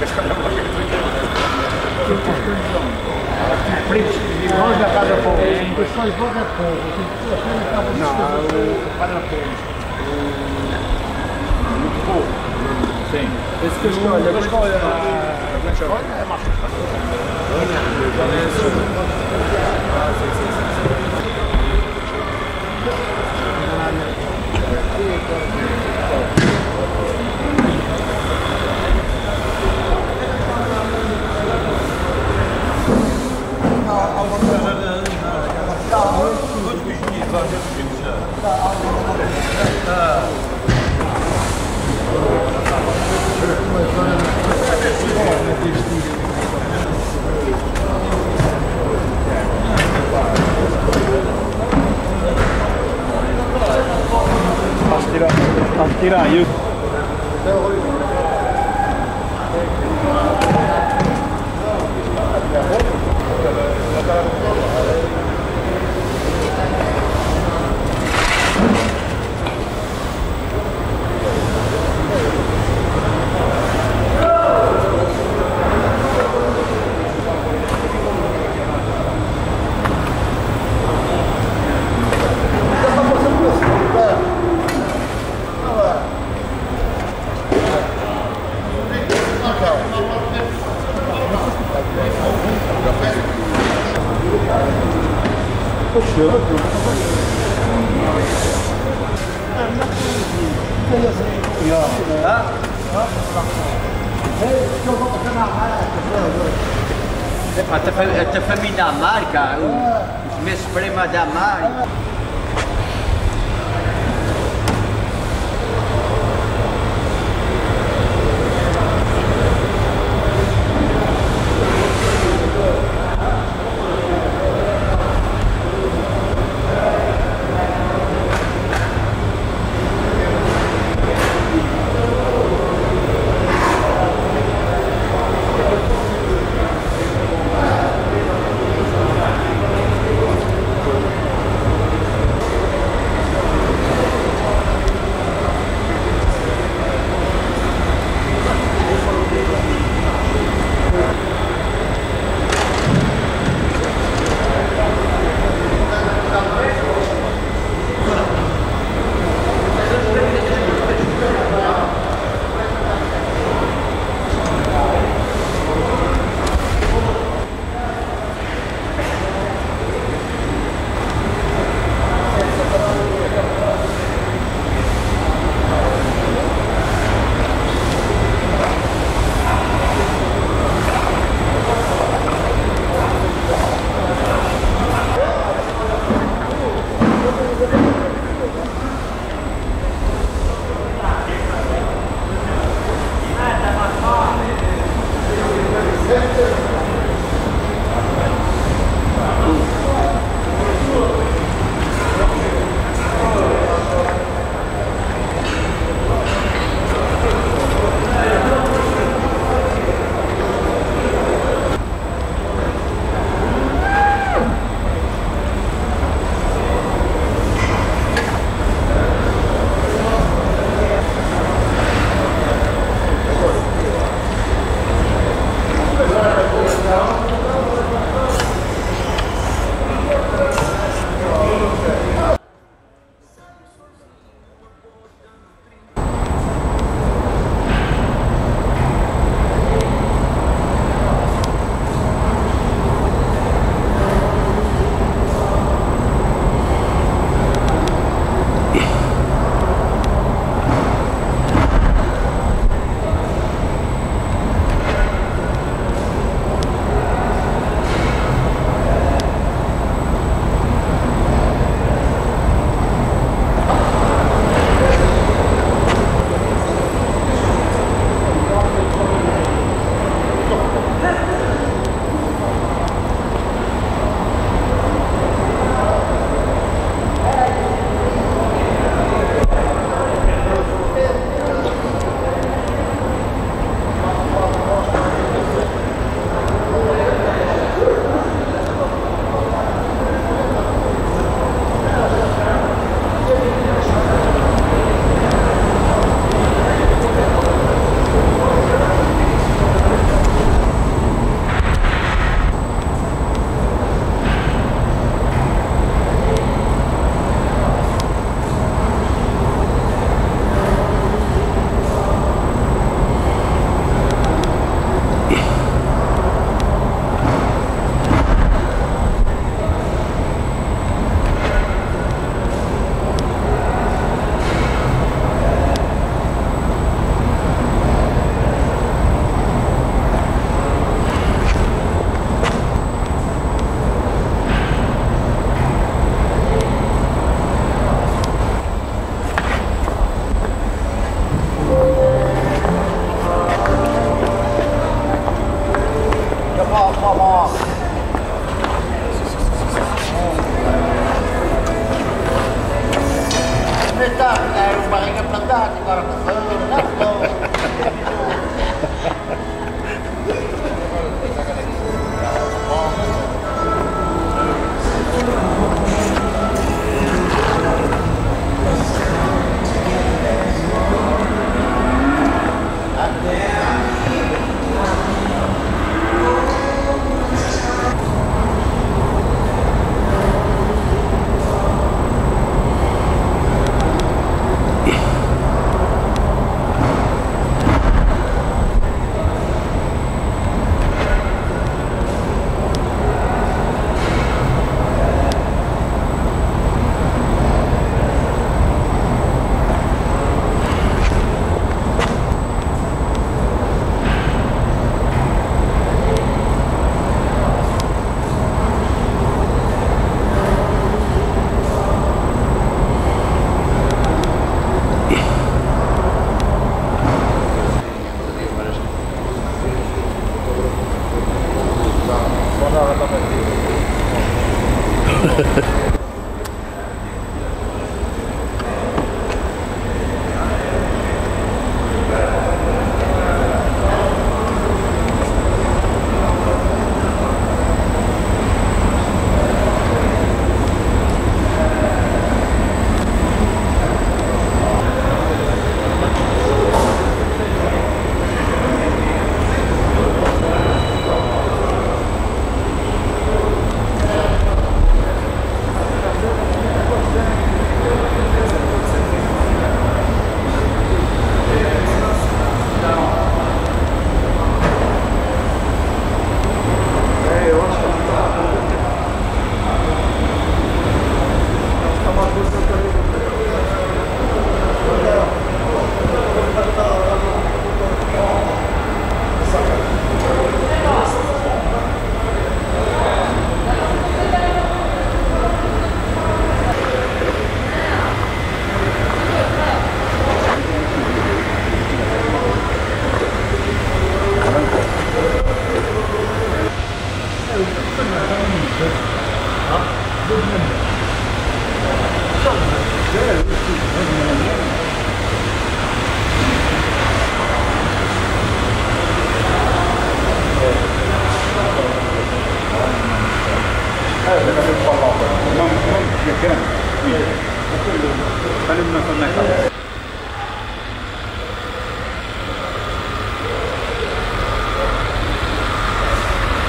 Longe da casa do povo. O pessoal de volta é povo. Não, o Padre Apoio. Muito pouco. Sim. Esse que eu escolho, eu escolho. A escolha é macho. Ah. Takdir ayık. Prêmios da marca.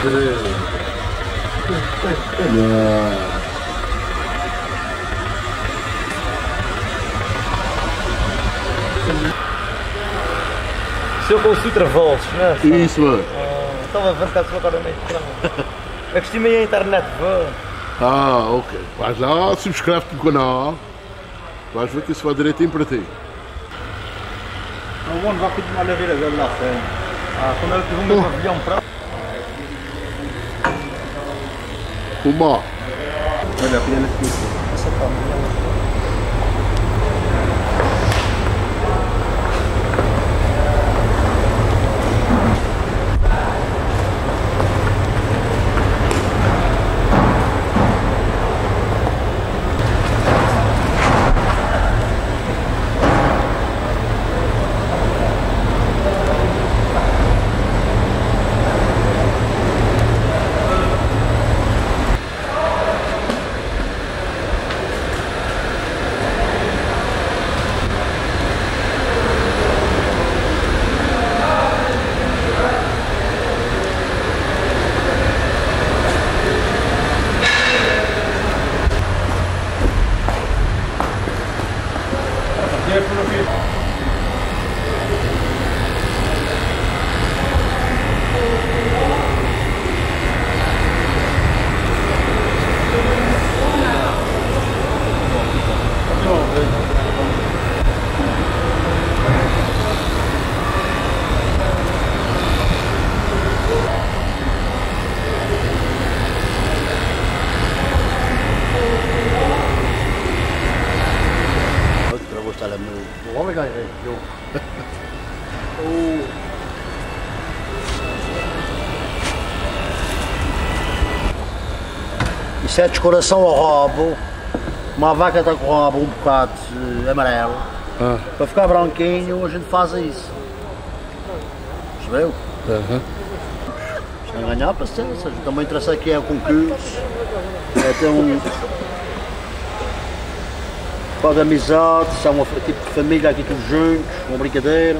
Não. Se eu consigo travoltos, não é? Isso, mano. Estava a ver se agora meio estranho. É que estimei a internet, vá. Ah, ok. Vais lá, subscreve-te no canal. Vais ver que isso vai direitinho para ti. O ano vai continuar a ver a dele lá frente. Ah, quando eu tive o meu avião para. Uma. Olha, a pequena Essa tá, Isso é descoração ao rabo. Uma vaca está com o rabo um bocado amarelo. Ah. Para ficar branquinho a gente faz isso. Percebeu? Aham. Sem ganhar paciência. A gente também interessa aqui é o concurso. É ter um. Pode amizade, são uma tipo de família aqui todos juntos, uma brincadeira.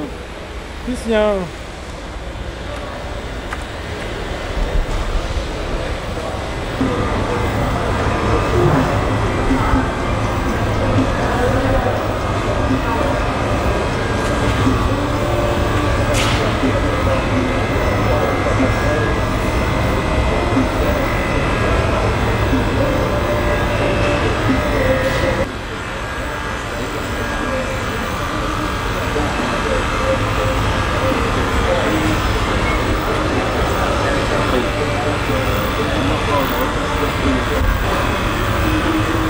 Sim, senhor. Thank you.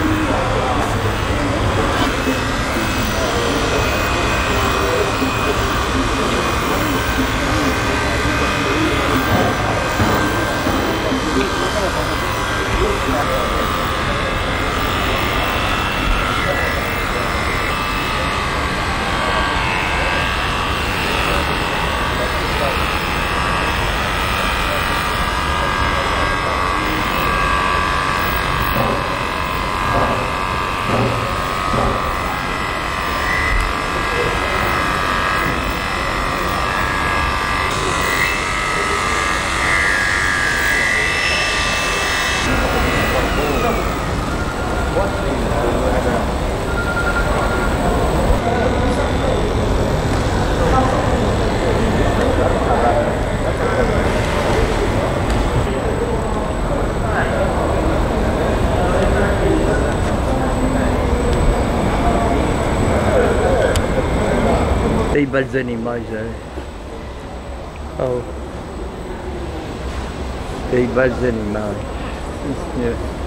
Animais, é. Oh. Tem belos animais. Sim, senhor. Ah,